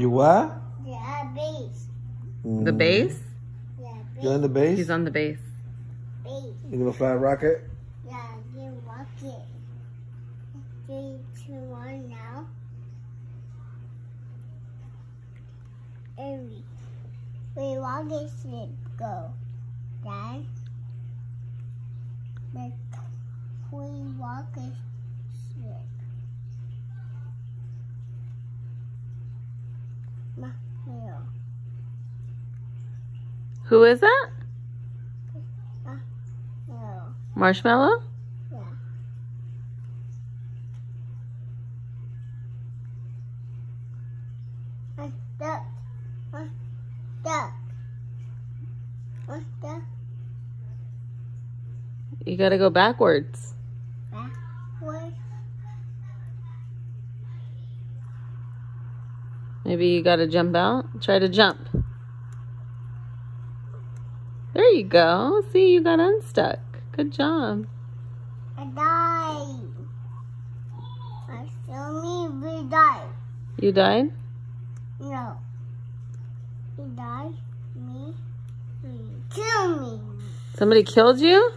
You what? Yeah, base. The base? Yeah, base. You're on the base? He's on the base. base. You gonna fly a rocket? Yeah, you walk it. Three, two, one, now. Every. We walk it, slip, go. Then. The we walk it, Who is that? Marshmallow? Yeah. You gotta go backwards. Backward. Maybe you gotta jump out. Try to jump. There you go. See, you got unstuck. Good job. I die. I show me we die. You died? No. He died. Me. He kill me. Somebody killed you?